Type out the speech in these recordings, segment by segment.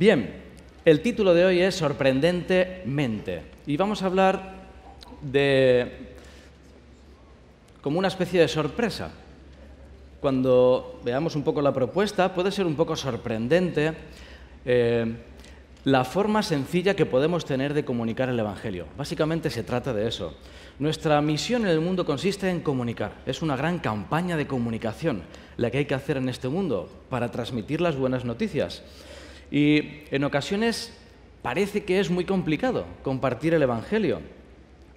Bien, el título de hoy es Sorprendentemente y vamos a hablar de como una especie de sorpresa. Cuando veamos un poco la propuesta, puede ser un poco sorprendente eh, la forma sencilla que podemos tener de comunicar el Evangelio. Básicamente se trata de eso. Nuestra misión en el mundo consiste en comunicar. Es una gran campaña de comunicación la que hay que hacer en este mundo para transmitir las buenas noticias. Y en ocasiones parece que es muy complicado compartir el Evangelio.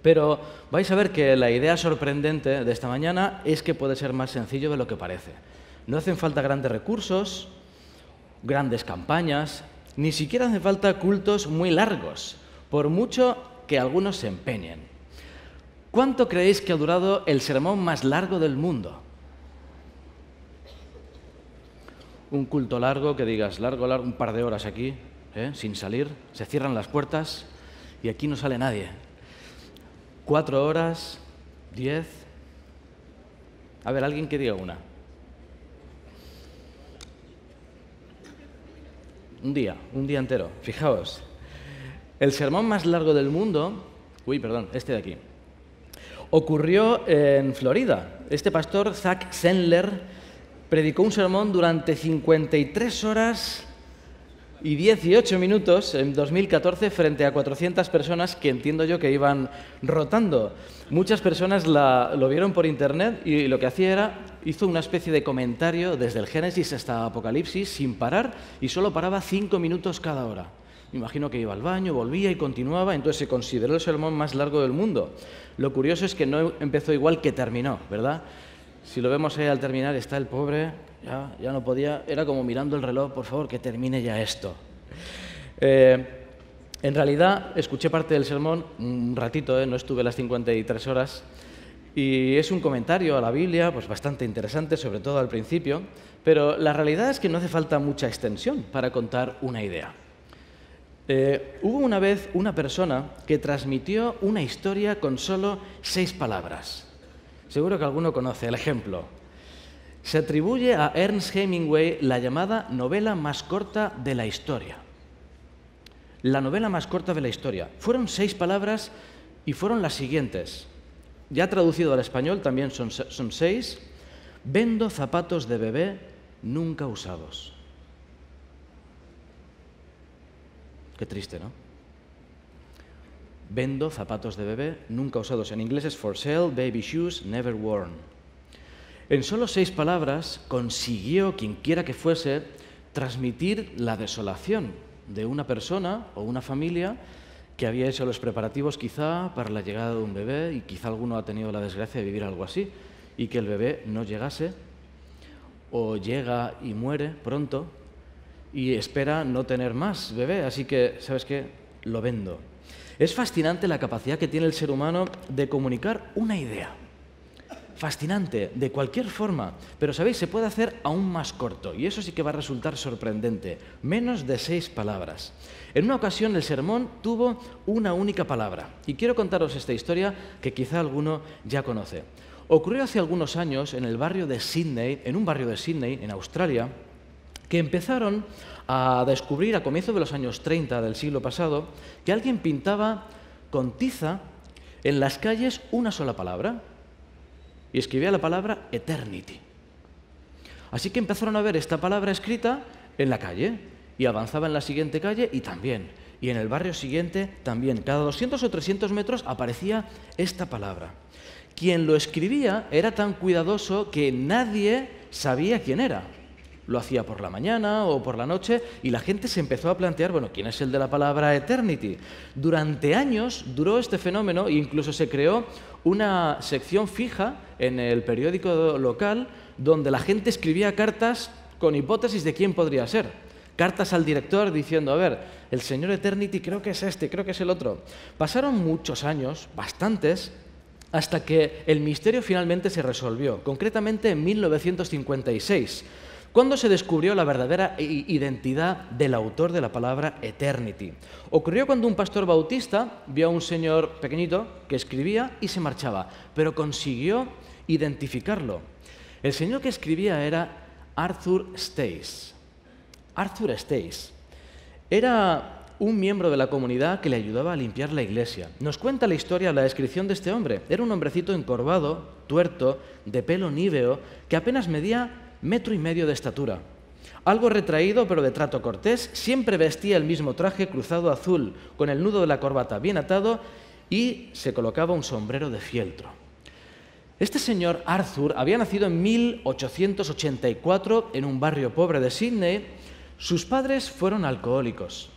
Pero vais a ver que la idea sorprendente de esta mañana es que puede ser más sencillo de lo que parece. No hacen falta grandes recursos, grandes campañas, ni siquiera hacen falta cultos muy largos, por mucho que algunos se empeñen. ¿Cuánto creéis que ha durado el sermón más largo del mundo? Un culto largo, que digas, largo, largo, un par de horas aquí, ¿eh? sin salir, se cierran las puertas y aquí no sale nadie. Cuatro horas, diez. A ver, alguien que diga una. Un día, un día entero. Fijaos. El sermón más largo del mundo, uy, perdón, este de aquí, ocurrió en Florida. Este pastor, Zach Sendler, predicó un sermón durante 53 horas y 18 minutos en 2014 frente a 400 personas que entiendo yo que iban rotando. Muchas personas lo vieron por internet y lo que hacía era, hizo una especie de comentario desde el Génesis hasta Apocalipsis sin parar y solo paraba 5 minutos cada hora. Me imagino que iba al baño, volvía y continuaba, entonces se consideró el sermón más largo del mundo. Lo curioso es que no empezó igual que terminó, ¿verdad? Si lo vemos ahí al terminar, está el pobre ya, no podía, era como mirando el reloj, por favor, que termine ya esto. Eh, en realidad, escuché parte del sermón un ratito, eh, no estuve las 53 horas, y es un comentario a la Biblia, pues bastante interesante, sobre todo al principio, pero la realidad es que no hace falta mucha extensión para contar una idea. Eh, hubo una vez una persona que transmitió una historia con solo seis palabras. Seguro que alguno conoce el ejemplo. Se atribuye a Ernst Hemingway la llamada novela más corta de la historia. La novela más corta de la historia. Fueron seis palabras y fueron las siguientes. Ya traducido al español también son, son seis. Vendo zapatos de bebé nunca usados. Qué triste, ¿no? Vendo zapatos de bebé nunca usados. En inglés es for sale baby shoes never worn. En solo seis palabras consiguió, quien quiera que fuese, transmitir la desolación de una persona o una familia que había hecho los preparativos quizá para la llegada de un bebé y quizá alguno ha tenido la desgracia de vivir algo así y que el bebé no llegase o llega y muere pronto y espera no tener más bebé, así que, ¿sabes qué? Lo vendo. Es fascinante la capacidad que tiene el ser humano de comunicar una idea. Fascinante, de cualquier forma, pero sabéis, se puede hacer aún más corto y eso sí que va a resultar sorprendente, menos de seis palabras. En una ocasión el sermón tuvo una única palabra. Y quiero contaros esta historia que quizá alguno ya conoce. Ocurrió hace algunos años en el barrio de Sydney, en un barrio de Sydney, en Australia, que empezaron a descubrir a comienzos de los años 30 del siglo pasado que alguien pintaba con tiza en las calles una sola palabra, y escribía la palabra eternity. Así que empezaron a ver esta palabra escrita en la calle y avanzaba en la siguiente calle y también. Y en el barrio siguiente también. Cada 200 o 300 metros aparecía esta palabra. Quien lo escribía era tan cuidadoso que nadie sabía quién era lo hacía por la mañana o por la noche y la gente se empezó a plantear, bueno, ¿quién es el de la palabra eternity? Durante años duró este fenómeno e incluso se creó una sección fija en el periódico local donde la gente escribía cartas con hipótesis de quién podría ser. Cartas al director diciendo, a ver, el señor Eternity creo que es este, creo que es el otro. Pasaron muchos años, bastantes, hasta que el misterio finalmente se resolvió, concretamente en 1956 ¿Cuándo se descubrió la verdadera identidad del autor de la palabra eternity? Ocurrió cuando un pastor bautista vio a un señor pequeñito que escribía y se marchaba, pero consiguió identificarlo. El señor que escribía era Arthur Stace. Arthur Stace. Era un miembro de la comunidad que le ayudaba a limpiar la iglesia. Nos cuenta la historia, la descripción de este hombre. Era un hombrecito encorvado, tuerto, de pelo níveo, que apenas medía metro y medio de estatura. Algo retraído, pero de trato cortés, siempre vestía el mismo traje cruzado azul, con el nudo de la corbata bien atado y se colocaba un sombrero de fieltro. Este señor Arthur había nacido en 1884 en un barrio pobre de Sydney. Sus padres fueron alcohólicos.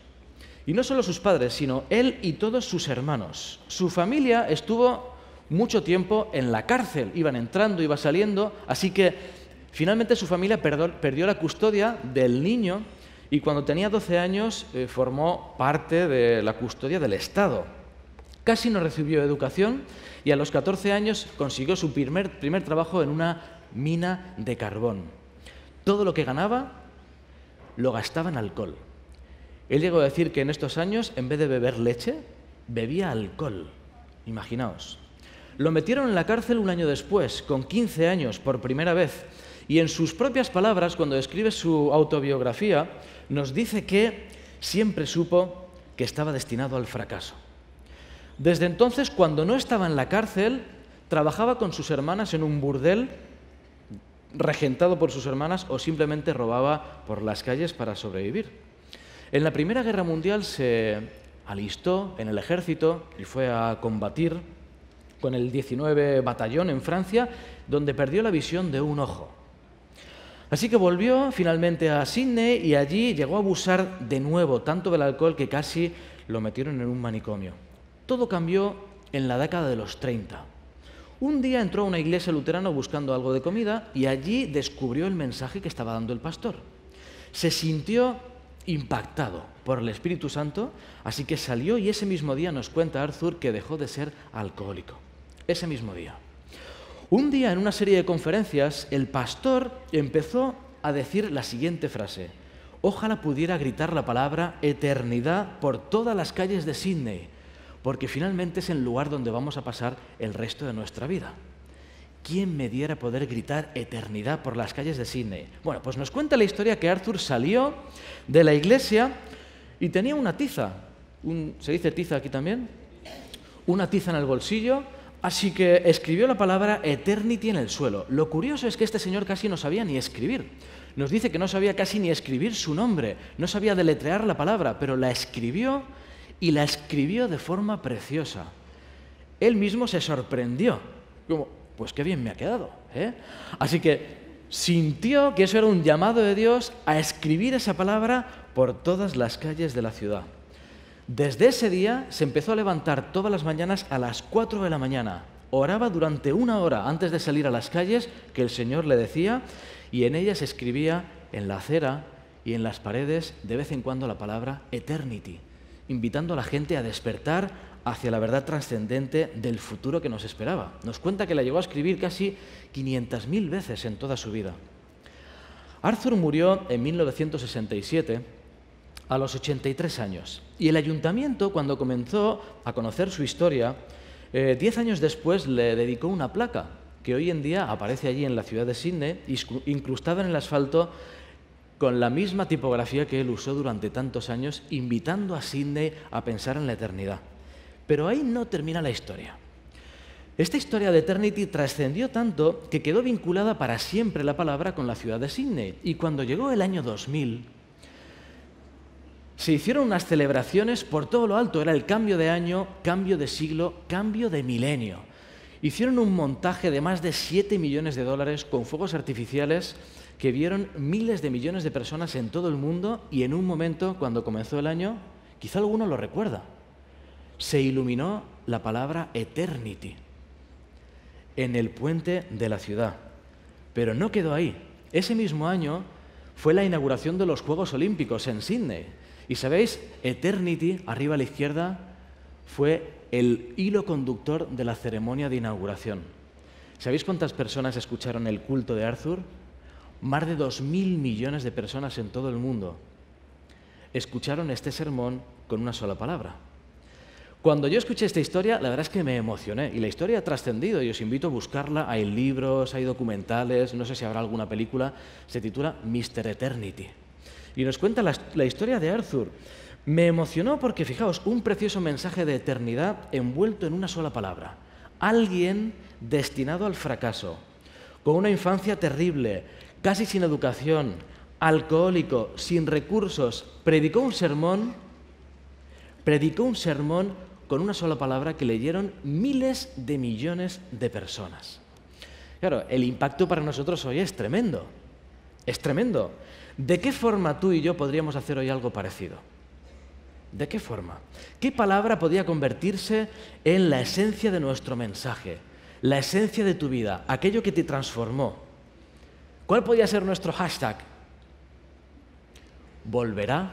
Y no solo sus padres, sino él y todos sus hermanos. Su familia estuvo mucho tiempo en la cárcel, iban entrando, iba saliendo, así que finalmente su familia perdió la custodia del niño y cuando tenía 12 años eh, formó parte de la custodia del Estado. Casi no recibió educación y a los 14 años consiguió su primer, primer trabajo en una mina de carbón. Todo lo que ganaba lo gastaba en alcohol. Él llegó a decir que en estos años, en vez de beber leche, bebía alcohol. Imaginaos. Lo metieron en la cárcel un año después, con 15 años, por primera vez. Y en sus propias palabras, cuando escribe su autobiografía, nos dice que siempre supo que estaba destinado al fracaso. Desde entonces, cuando no estaba en la cárcel, trabajaba con sus hermanas en un burdel regentado por sus hermanas o simplemente robaba por las calles para sobrevivir. En la Primera Guerra Mundial se alistó en el ejército y fue a combatir con el 19 Batallón en Francia, donde perdió la visión de un ojo. Así que volvió finalmente a Sydney y allí llegó a abusar de nuevo tanto del alcohol que casi lo metieron en un manicomio. Todo cambió en la década de los 30. Un día entró a una iglesia luterana buscando algo de comida y allí descubrió el mensaje que estaba dando el pastor. Se sintió impactado por el Espíritu Santo, así que salió y ese mismo día nos cuenta Arthur que dejó de ser alcohólico. Ese mismo día. Un día en una serie de conferencias, el pastor empezó a decir la siguiente frase. Ojalá pudiera gritar la palabra eternidad por todas las calles de Sydney, porque finalmente es el lugar donde vamos a pasar el resto de nuestra vida. ¿quién me diera poder gritar eternidad por las calles de Sydney? Bueno, pues nos cuenta la historia que Arthur salió de la iglesia y tenía una tiza. ¿Se dice tiza aquí también? Una tiza en el bolsillo. Así que escribió la palabra eternity en el suelo. Lo curioso es que este señor casi no sabía ni escribir. Nos dice que no sabía casi ni escribir su nombre, no sabía deletrear la palabra, pero la escribió y la escribió de forma preciosa. Él mismo se sorprendió. Como, pues qué bien me ha quedado. ¿eh? Así que sintió que eso era un llamado de Dios a escribir esa palabra por todas las calles de la ciudad. Desde ese día se empezó a levantar todas las mañanas a las 4 de la mañana. Oraba durante una hora antes de salir a las calles que el Señor le decía y en ellas escribía en la acera y en las paredes de vez en cuando la palabra eternity, invitando a la gente a despertar, hacia la verdad trascendente del futuro que nos esperaba. Nos cuenta que la llegó a escribir casi 500.000 veces en toda su vida. Arthur murió en 1967 a los 83 años y el ayuntamiento, cuando comenzó a conocer su historia, eh, diez años después le dedicó una placa que hoy en día aparece allí en la ciudad de Sydney, incrustada en el asfalto con la misma tipografía que él usó durante tantos años, invitando a Sydney a pensar en la eternidad. Pero ahí no termina la historia. Esta historia de Eternity trascendió tanto que quedó vinculada para siempre la palabra con la ciudad de Sydney. Y cuando llegó el año 2000, se hicieron unas celebraciones por todo lo alto. Era el cambio de año, cambio de siglo, cambio de milenio. Hicieron un montaje de más de 7 millones de dólares con fuegos artificiales que vieron miles de millones de personas en todo el mundo y en un momento, cuando comenzó el año, quizá alguno lo recuerda, se iluminó la palabra eternity en el puente de la ciudad. Pero no quedó ahí. Ese mismo año fue la inauguración de los Juegos Olímpicos en Sydney. Y sabéis, Eternity, arriba a la izquierda, fue el hilo conductor de la ceremonia de inauguración. ¿Sabéis cuántas personas escucharon el culto de Arthur? Más de dos mil millones de personas en todo el mundo escucharon este sermón con una sola palabra. Cuando yo escuché esta historia, la verdad es que me emocioné y la historia ha trascendido y os invito a buscarla. Hay libros, hay documentales, no sé si habrá alguna película, se titula Mr. Eternity. Y nos cuenta la, historia de Arthur. Me emocionó porque, fijaos, un precioso mensaje de eternidad envuelto en una sola palabra. Alguien destinado al fracaso, con una infancia terrible, casi sin educación, alcohólico, sin recursos, predicó un sermón, predicó un sermón con una sola palabra que leyeron miles de millones de personas. Claro, el impacto para nosotros hoy es tremendo, es tremendo. ¿De qué forma tú y yo podríamos hacer hoy algo parecido? ¿De qué forma? ¿Qué palabra podría convertirse en la esencia de nuestro mensaje, la esencia de tu vida, aquello que te transformó? ¿Cuál podría ser nuestro hashtag? ¿Volverá?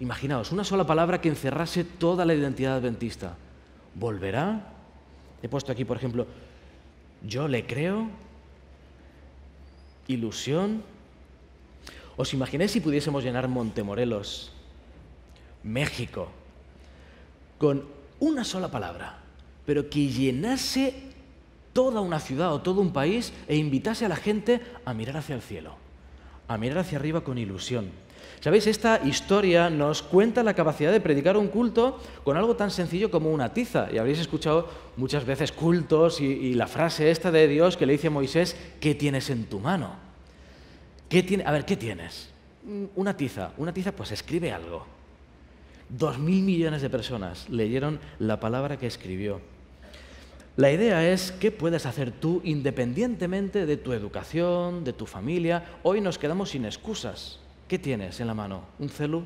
Imaginaos, una sola palabra que encerrase toda la identidad adventista. ¿Volverá? He puesto aquí, por ejemplo, yo le creo, ilusión. ¿Os imagináis si pudiésemos llenar Montemorelos México, con una sola palabra, pero que llenase toda una ciudad o todo un país e invitase a la gente a mirar hacia el cielo, a mirar hacia arriba con ilusión. ¿Sabéis? Esta historia nos cuenta la capacidad de predicar un culto con algo tan sencillo como una tiza. Y habréis escuchado muchas veces cultos y, la frase esta de Dios que le dice a Moisés, ¿qué tienes en tu mano? ¿Qué tiene? A ver, ¿qué tienes? Mm, una tiza. Una tiza, pues escribe algo. Dos mil millones de personas leyeron la palabra que escribió. La idea es qué puedes hacer tú independientemente de tu educación, de tu familia. Hoy nos quedamos sin excusas. ¿Qué tienes en la mano? ¿Un celu?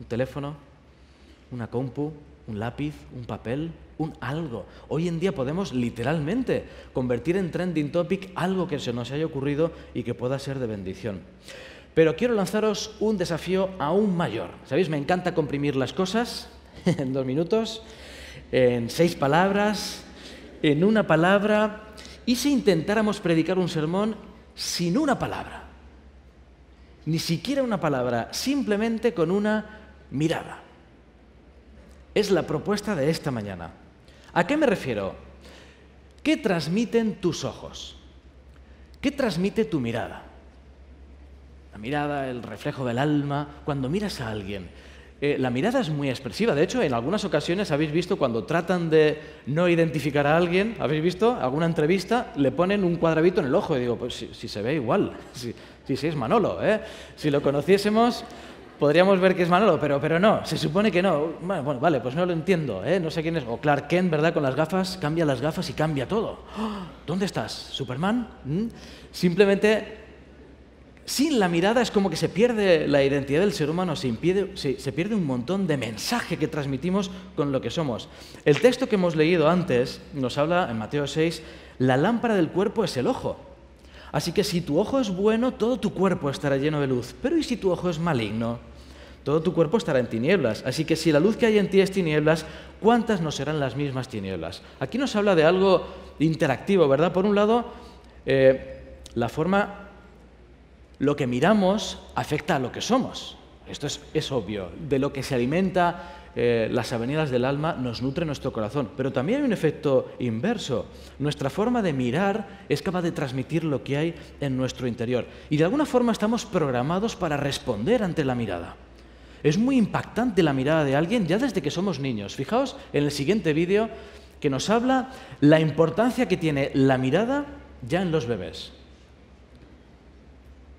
¿Un teléfono? ¿Una compu? ¿Un lápiz? ¿Un papel? ¿Un algo? Hoy en día podemos literalmente convertir en trending topic algo que se nos haya ocurrido y que pueda ser de bendición. Pero quiero lanzaros un desafío aún mayor. ¿Sabéis? Me encanta comprimir las cosas en dos minutos, en seis palabras, en una palabra. ¿Y si intentáramos predicar un sermón sin una palabra? Ni siquiera una palabra, simplemente con una mirada. Es la propuesta de esta mañana. ¿A qué me refiero? ¿Qué transmiten tus ojos? ¿Qué transmite tu mirada? La mirada, el reflejo del alma, cuando miras a alguien. Eh, la mirada es muy expresiva. De hecho, en algunas ocasiones habéis visto cuando tratan de no identificar a alguien, habéis visto alguna entrevista, le ponen un cuadradito en el ojo y digo, pues si, se ve igual, si, es Manolo. ¿eh? Si lo conociésemos, podríamos ver que es Manolo, pero, pero no, se supone que no. Bueno, vale, pues no lo entiendo, ¿eh? no sé quién es. O Clark Kent, ¿verdad? Con las gafas, cambia las gafas y cambia todo. ¿Dónde estás? ¿Superman? ¿Mm? Simplemente sin la mirada es como que se pierde la identidad del ser humano, se, se, pierde un montón de mensaje que transmitimos con lo que somos. El texto que hemos leído antes nos habla en Mateo 6, la lámpara del cuerpo es el ojo. Así que si tu ojo es bueno, todo tu cuerpo estará lleno de luz. Pero ¿y si tu ojo es maligno? Todo tu cuerpo estará en tinieblas. Así que si la luz que hay en ti es tinieblas, ¿cuántas no serán las mismas tinieblas? Aquí nos habla de algo interactivo, ¿verdad? Por un lado, eh, la forma lo que miramos afecta a lo que somos. Esto es, obvio. De lo que se alimenta eh, las avenidas del alma nos nutre nuestro corazón. Pero también hay un efecto inverso. Nuestra forma de mirar es capaz de transmitir lo que hay en nuestro interior. Y de alguna forma estamos programados para responder ante la mirada. Es muy impactante la mirada de alguien ya desde que somos niños. Fijaos en el siguiente vídeo que nos habla la importancia que tiene la mirada ya en los bebés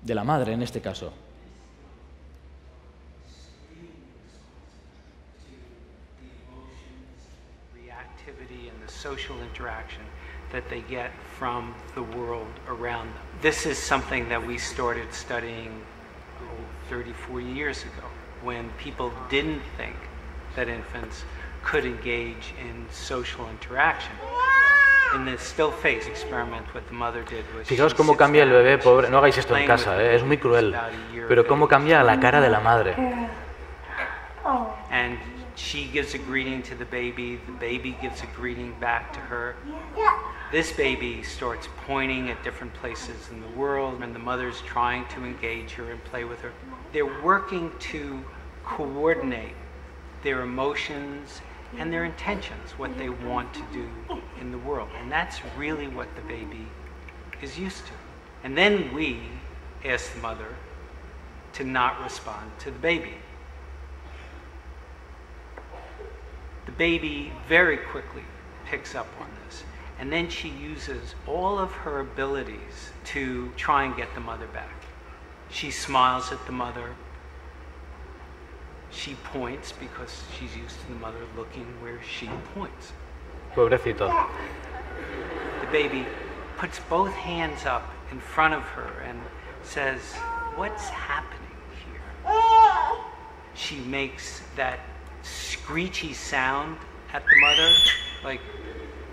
de la madre en este caso. social interaction that they get from the world around them. This is something that we started studying oh, 34 years ago when people didn't think that infants could engage in social interaction. In the still face experiment, what the mother did was. Fijaos cómo cambia el bebé pobre. No hagáis esto en casa, ¿eh? es muy cruel. Pero cómo cambia la cara de la madre. And she gives a greeting to the baby. The baby gives a greeting back to her. This baby starts pointing at different places in the world, and the mother's trying to engage her and play with her. They're working to coordinate their emotions and their intentions, what they want to do in the world. And that's really what the baby is used to. And then we ask the mother to not respond to the baby. The baby very quickly picks up on this. And then she uses all of her abilities to try and get the mother back. She smiles at the mother. She points because she's used to the mother looking where she points. Pobrecito. The baby puts both hands up in front of her and says, What's happening here? She makes that screechy sound at the mother, like,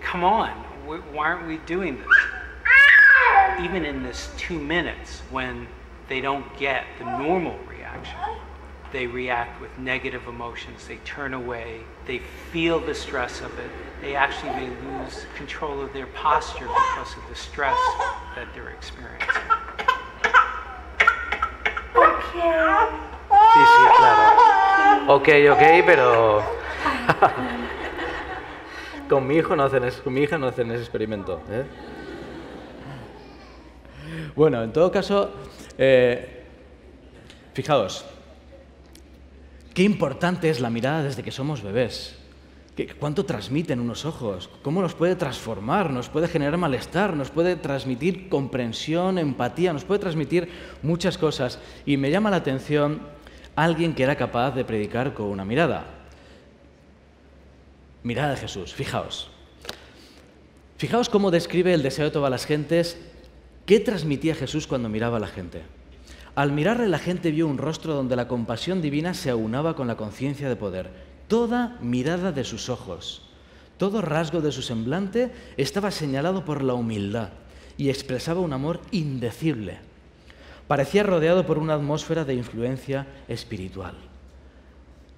Come on, why aren't we doing this? Even in this two minutes when they don't get the normal reaction, they react with negative emotions. They turn away. They feel the stress of it. They actually may lose control of their posture because of the stress that they're experiencing. Sí, sí, claro. Ok, ok, pero... Con mi hijo no hacen es- con mi hija no hacen ese experimento. ¿eh? Bueno, en todo caso, eh, fijaos, qué importante es la mirada desde que somos bebés. ¿Qué- ¿Cuánto transmiten unos ojos? ¿Cómo nos puede transformar? Nos puede generar malestar, nos puede transmitir comprensión, empatía, nos puede transmitir muchas cosas. Y me llama la atención alguien que era capaz de predicar con una mirada. Mirada de Jesús, fijaos. Fijaos cómo describe el deseo de todas las gentes. ¿Qué transmitía Jesús cuando miraba a la gente? Al mirarle la gente vio un rostro donde la compasión divina se aunaba con la conciencia de poder. Toda mirada de sus ojos, todo rasgo de su semblante estaba señalado por la humildad y expresaba un amor indecible. Parecía rodeado por una atmósfera de influencia espiritual.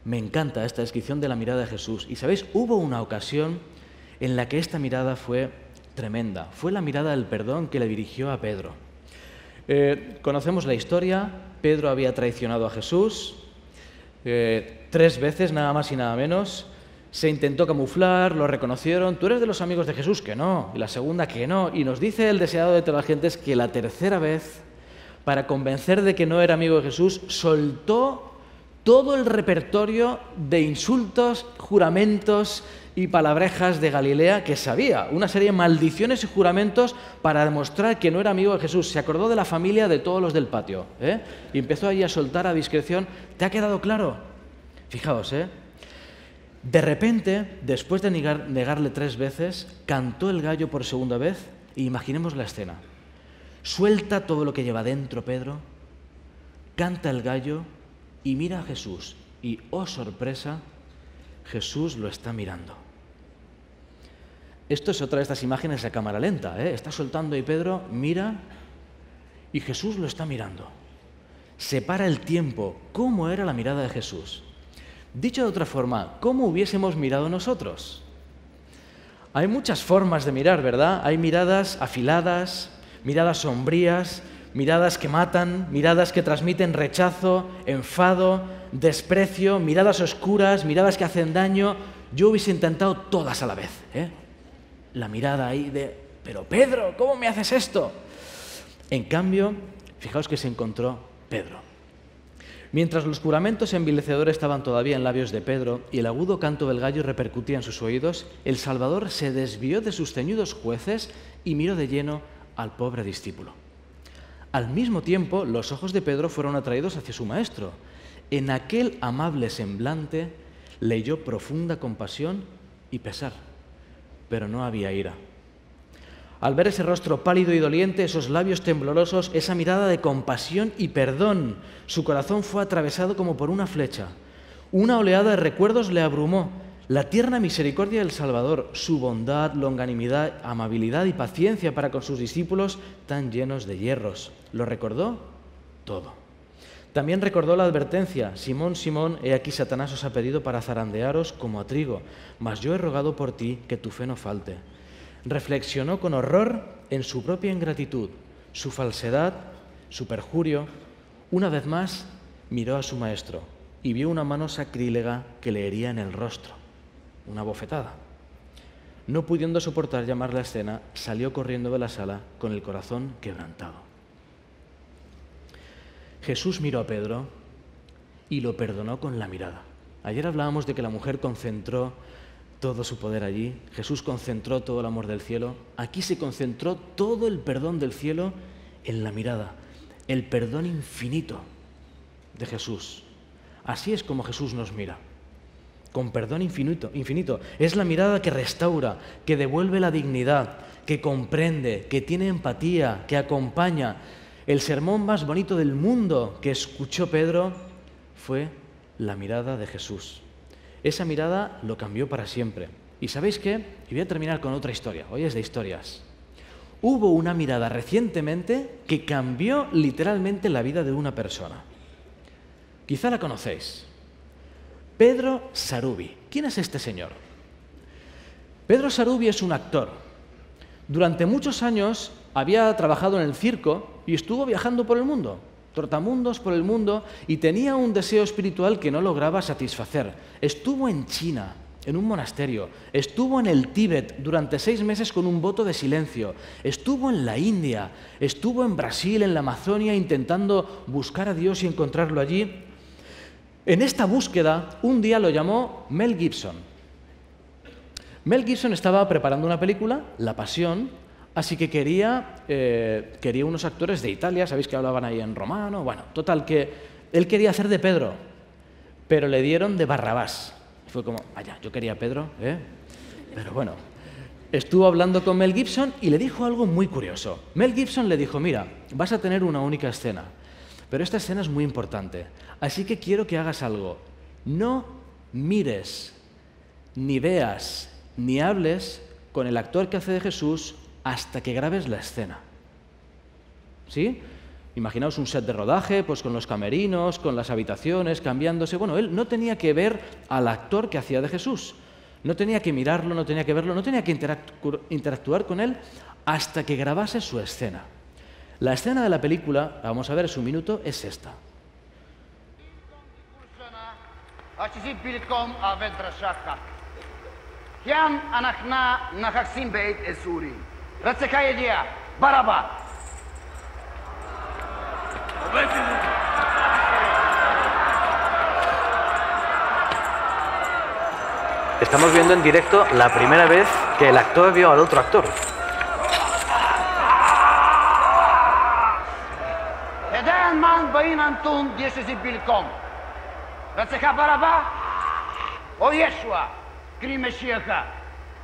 Me encanta esta descripción de la mirada de Jesús. Y sabéis, hubo una ocasión en la que esta mirada fue tremenda. Fue la mirada del perdón que le dirigió a Pedro. Eh, conocemos la historia. Pedro había traicionado a Jesús eh, tres veces, nada más y nada menos. Se intentó camuflar, lo reconocieron. ¿Tú eres de los amigos de Jesús? Que no. Y la segunda, que no. Y nos dice el deseado de todas las gentes que la tercera vez, para convencer de que no era amigo de Jesús, soltó todo el repertorio de insultos, juramentos y palabrejas de Galilea que sabía, una serie de maldiciones y juramentos para demostrar que no era amigo de Jesús. Se acordó de la familia de todos los del patio ¿eh? y empezó allí a soltar a discreción. ¿Te ha quedado claro? Fijaos, ¿eh? De repente, después de negar- negarle tres veces, cantó el gallo por segunda vez y imaginemos la escena. Suelta todo lo que lleva dentro Pedro, canta el gallo y mira a Jesús. Y, oh sorpresa, Jesús lo está mirando. Esto es otra de estas imágenes a cámara lenta. ¿eh? Está soltando y Pedro mira y Jesús lo está mirando. Separa el tiempo. ¿Cómo era la mirada de Jesús? Dicho de otra forma, ¿cómo hubiésemos mirado nosotros? Hay muchas formas de mirar, ¿verdad? Hay miradas afiladas, miradas sombrías, miradas que matan, miradas que transmiten rechazo, enfado, desprecio, miradas oscuras, miradas que hacen daño. Yo hubiese intentado todas a la vez. ¿eh? La mirada ahí de, pero Pedro, ¿cómo me haces esto? En cambio, fijaos que se encontró Pedro. Mientras los juramentos envilecedores estaban todavía en labios de Pedro y el agudo canto del gallo repercutía en sus oídos, el Salvador se desvió de sus ceñudos jueces y miró de lleno al pobre discípulo. Al mismo tiempo, los ojos de Pedro fueron atraídos hacia su maestro. En aquel amable semblante leyó profunda compasión y pesar, pero no había ira. Al ver ese rostro pálido y doliente, esos labios temblorosos, esa mirada de compasión y perdón, su corazón fue atravesado como por una flecha. Una oleada de recuerdos le abrumó. La tierna misericordia del Salvador, su bondad, longanimidad, amabilidad y paciencia para con sus discípulos tan llenos de hierros. ¿Lo recordó? Todo. También recordó la advertencia, Simón, Simón, he aquí Satanás os ha pedido para zarandearos como a trigo, mas yo he rogado por ti que tu fe no falte reflexionó con horror en su propia ingratitud, su falsedad, su perjurio. Una vez más miró a su maestro y vio una mano sacrílega que le hería en el rostro, una bofetada. No pudiendo soportar llamar la escena, salió corriendo de la sala con el corazón quebrantado. Jesús miró a Pedro y lo perdonó con la mirada. Ayer hablábamos de que la mujer concentró todo su poder allí. Jesús concentró todo el amor del cielo. Aquí se concentró todo el perdón del cielo en la mirada, el perdón infinito de Jesús. Así es como Jesús nos mira, con perdón infinito, infinito. Es la mirada que restaura, que devuelve la dignidad, que comprende, que tiene empatía, que acompaña. El sermón más bonito del mundo que escuchó Pedro fue la mirada de Jesús. Esa mirada lo cambió para siempre. ¿Y sabéis qué? Y voy a terminar con otra historia. Hoy es de historias. Hubo una mirada recientemente que cambió literalmente la vida de una persona. Quizá la conocéis. Pedro Sarubi. ¿Quién es este señor? Pedro Sarubi es un actor. Durante muchos años había trabajado en el circo y estuvo viajando por el mundo trotamundos por el mundo y tenía un deseo espiritual que no lograba satisfacer. Estuvo en China, en un monasterio, estuvo en el Tíbet durante seis meses con un voto de silencio, estuvo en la India, estuvo en Brasil, en la Amazonia, intentando buscar a Dios y encontrarlo allí. En esta búsqueda, un día lo llamó Mel Gibson. Mel Gibson estaba preparando una película, La Pasión, Así que quería, eh, quería unos actores de Italia, sabéis que hablaban ahí en romano, bueno, total, que él quería hacer de Pedro, pero le dieron de Barrabás. Fue como, vaya, yo quería Pedro, ¿eh? Pero bueno, estuvo hablando con Mel Gibson y le dijo algo muy curioso. Mel Gibson le dijo, mira, vas a tener una única escena, pero esta escena es muy importante, así que quiero que hagas algo. No mires, ni veas, ni hables con el actor que hace de Jesús hasta que grabes la escena. ¿Sí? Imaginaos un set de rodaje, pues con los camerinos, con las habitaciones cambiándose. Bueno, él no tenía que ver al actor que hacía de Jesús. No tenía que mirarlo, no tenía que verlo, no tenía que interactuar con él hasta que grabase su escena. La escena de la película, vamos a ver, es un minuto, es esta. Estamos viendo en directo la primera vez que el actor vio al otro actor. tund djeshe si Bilkom. Dhe se ka baraba? O jeshua, kri me shjeka.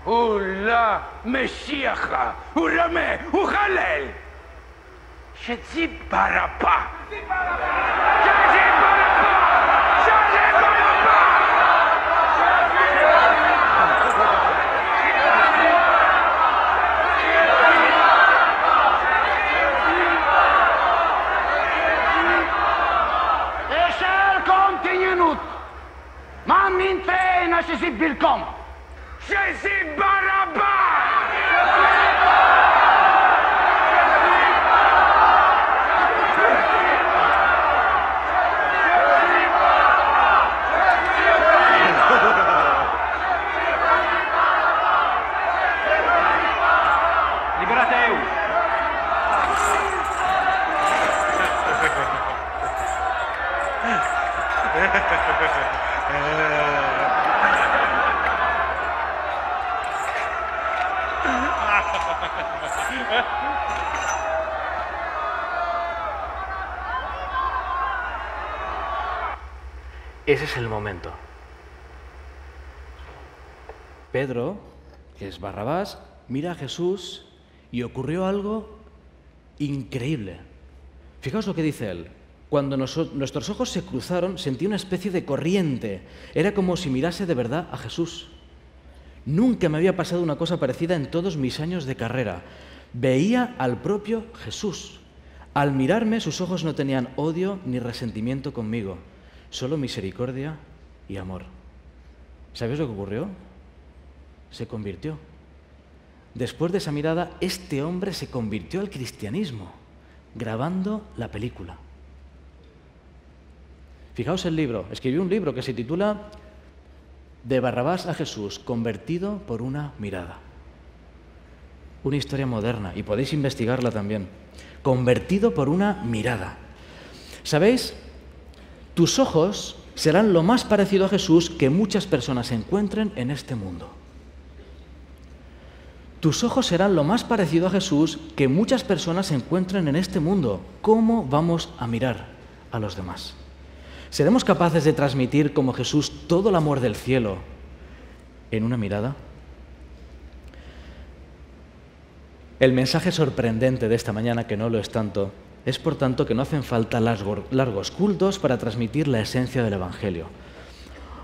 Ula me shjeka, u rëme, u halel. Shëci baraba. Shëci baraba. Minfena, Shizib Bilkom! Shizib Barabba! Ese es el momento. Pedro, que es Barrabás, mira a Jesús y ocurrió algo increíble. Fijaos lo que dice él. Cuando nuestros ojos se cruzaron, sentí una especie de corriente. Era como si mirase de verdad a Jesús. Nunca me había pasado una cosa parecida en todos mis años de carrera. Veía al propio Jesús. Al mirarme, sus ojos no tenían odio ni resentimiento conmigo, solo misericordia y amor. ¿Sabéis lo que ocurrió? Se convirtió. Después de esa mirada, este hombre se convirtió al cristianismo, grabando la película. Fijaos el libro, escribió un libro que se titula De Barrabás a Jesús, convertido por una mirada. Una historia moderna, y podéis investigarla también. Convertido por una mirada. ¿Sabéis? Tus ojos serán lo más parecido a Jesús que muchas personas encuentren en este mundo. tus ojos serán lo más parecido a Jesús que muchas personas encuentren en este mundo. ¿Cómo vamos a mirar a los demás? ¿Seremos capaces de transmitir como Jesús todo el amor del cielo en una mirada? El mensaje sorprendente de esta mañana, que no lo es tanto, es por tanto que no hacen falta largos cultos para transmitir la esencia del Evangelio.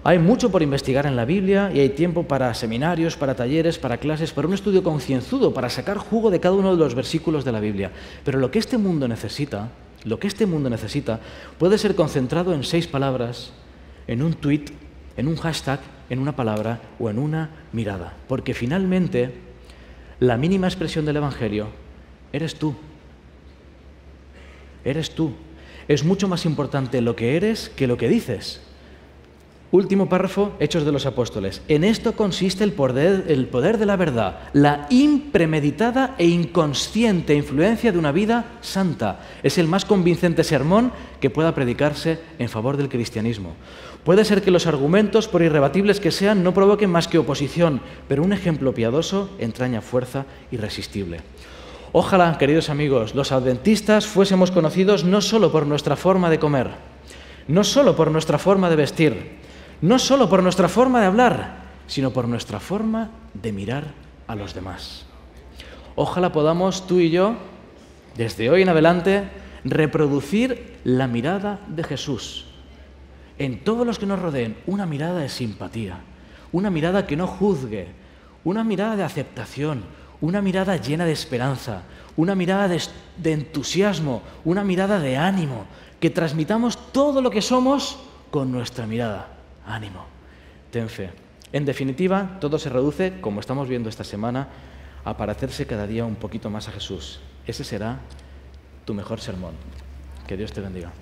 Hay mucho por investigar en la Biblia y hay tiempo para seminarios, para talleres, para clases, para un estudio concienzudo, para sacar jugo de cada uno de los versículos de la Biblia. Pero lo que este mundo necesita, lo que este mundo necesita, puede ser concentrado en seis palabras, en un tweet, en un hashtag, en una palabra o en una mirada. Porque finalmente, la mínima expresión del Evangelio eres tú. Eres tú. Es mucho más importante lo que eres que lo que dices. Último párrafo, Hechos de los Apóstoles. En esto consiste el poder, el poder de la verdad, la impremeditada e inconsciente influencia de una vida santa. Es el más convincente sermón que pueda predicarse en favor del cristianismo. Puede ser que los argumentos, por irrebatibles que sean, no provoquen más que oposición, pero un ejemplo piadoso entraña fuerza irresistible. Ojalá, queridos amigos, los adventistas fuésemos conocidos no solo por nuestra forma de comer, no solo por nuestra forma de vestir, no solo por nuestra forma de hablar, sino por nuestra forma de mirar a los demás. Ojalá podamos tú y yo, desde hoy en adelante, reproducir la mirada de Jesús en todos los que nos rodeen, una mirada de simpatía, una mirada que no juzgue, una mirada de aceptación, una mirada llena de esperanza, una mirada de, entusiasmo, una mirada de ánimo, que transmitamos todo lo que somos con nuestra mirada ánimo, ten fe. En definitiva, todo se reduce, como estamos viendo esta semana, a parecerse cada día un poquito más a Jesús. Ese será tu mejor sermón. Que Dios te bendiga.